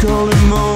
calling more.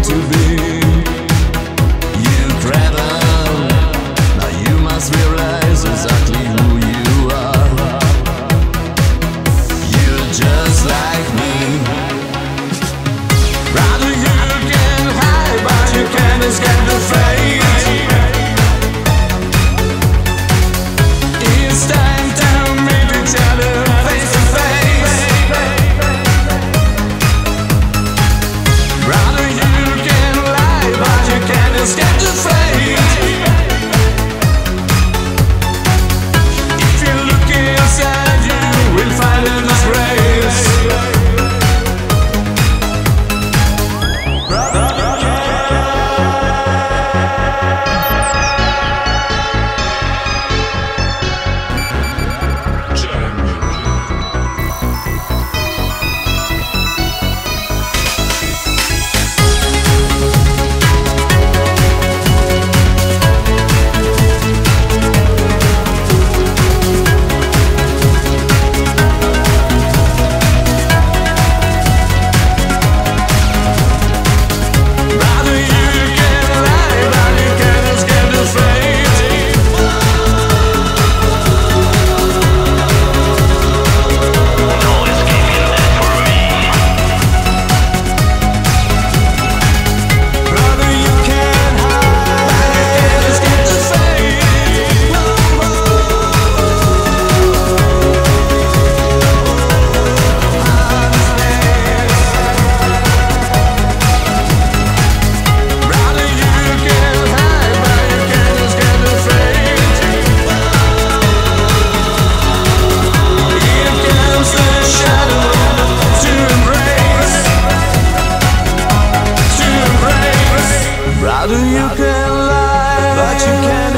to be.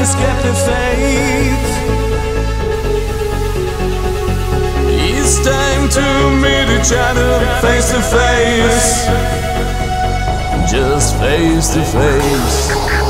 always kept the faith. It's time to meet each other face to face. Just face to face.